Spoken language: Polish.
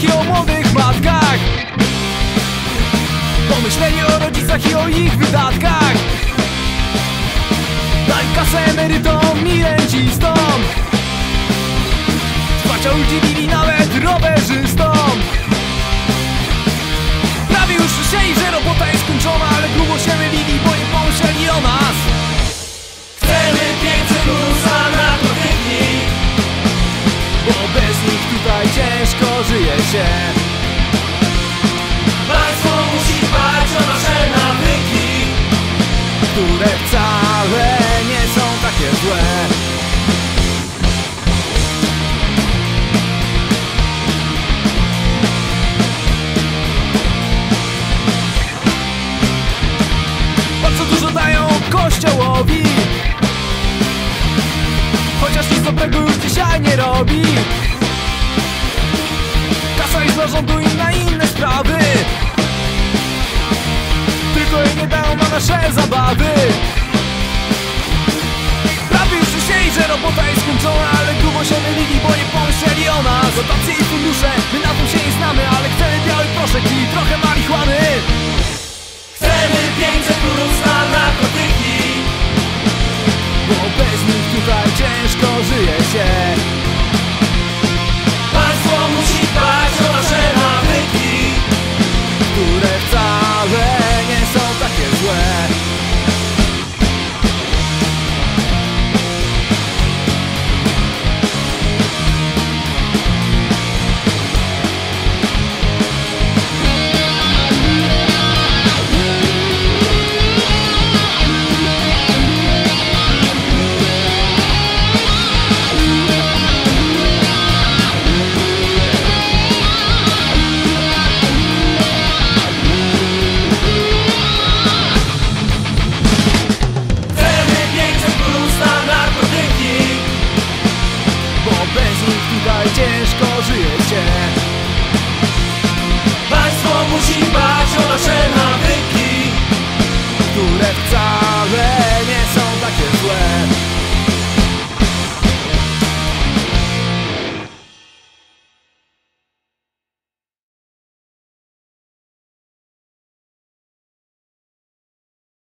rodzicach i o młodych matkach. Pomyślenie o rodzicach i o ich wydatkach. Daj kasę emerytom i rencistom. Wsparcia udzielili nawet rowerzystom ciężko żyje się. Państwo musi dbać o nasze nawyki Które wcale nie są takie złe. Bardzo dużo dają kościołowi. Chociaż nic dobrego już dzisiaj nie robi I na inne sprawy. Tylko jej nie dają na nasze zabawy. Prawie już myśleli, że robota jest skończona Ale grubo się mylili, bo nie pomyśleli o nas. Dotacje i fundusze, my na tym się nie znamy Ale chcemy biały proszek i trochę marihuany. Chcemy 500 plus na narkotyki. Bo bez nich tutaj ciężko żyje się